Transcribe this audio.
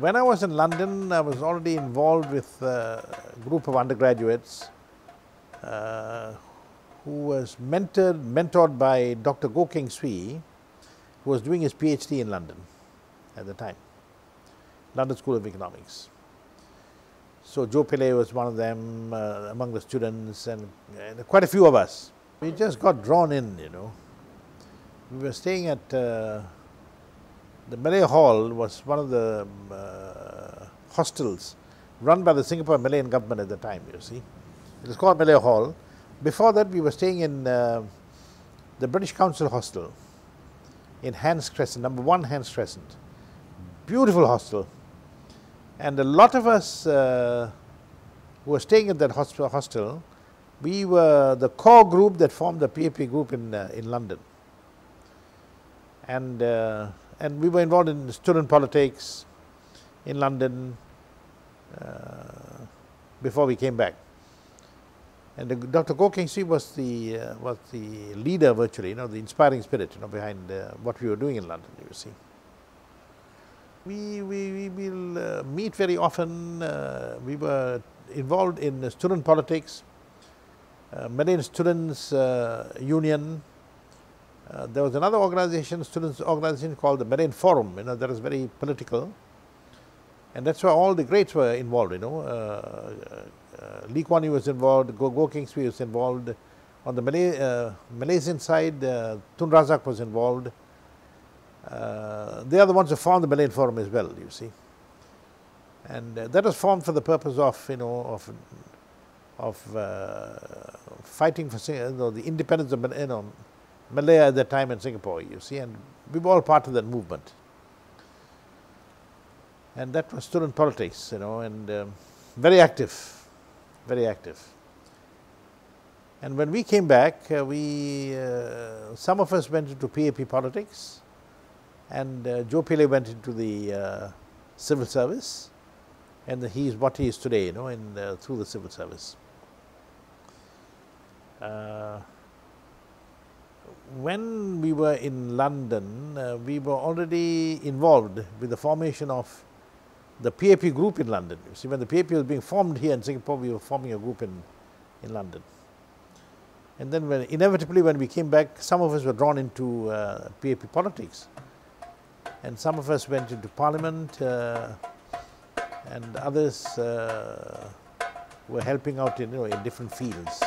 When I was in London, I was already involved with a group of undergraduates uh, who was mentored, mentored by Dr. Goh Keng Swee, who was doing his PhD in London at the time, London School of Economics. So Joe Pillay was one of them uh, among the students and, and, quite a few of us. We just got drawn in, you know. We were staying at uh, the Malay Hall was one of the uh, hostels run by the Singapore Malayan government at the time, you see. It was called Malay Hall. Before that, we were staying in uh, the British Council Hostel in Hans Crescent, number one Hans Crescent. Beautiful hostel. And a lot of us uh, who were staying at that hostel, we were the core group that formed the PAP group in, uh, in London. And uh, and we were involved in student politics in London uh, before we came back. And the, Dr. Goh Keng Swee was the uh, was the leader virtually, you know, the inspiring spirit, you know, behind uh, what we were doing in London. You see, we we, we will uh, meet very often. Uh, we were involved in student politics, uh, Malayan Students Union, there was another organization, students organization called the Malayan Forum, you know, that is very political. And that's where all the greats were involved, you know. Uh, uh, Lee Kuan Yew was involved, Goh Keng Swee was involved. On the Malay, uh, Malaysian side, Tun Razak was involved. Uh, they are the ones who formed the Malayan Forum as well, you see. And uh, that was formed for the purpose of, you know, of, of fighting for you know, the independence of, you know, Malaya at that time in Singapore, you see, and we were all part of that movement. And that was student politics, you know, and um, very active, very active. And when we came back, uh, we, uh, some of us went into PAP politics, and uh, Joe Pillay went into the uh, civil service, and he is what he is today, you know, in, uh, through the civil service. Uh, when we were in London, uh, we were already involved with the formation of the PAP group in London. You see, when the PAP was being formed here in Singapore, we were forming a group in, in London. And then when inevitably when we came back, some of us were drawn into uh, PAP politics. And some of us went into parliament uh, and others uh, were helping out in, you know, in different fields.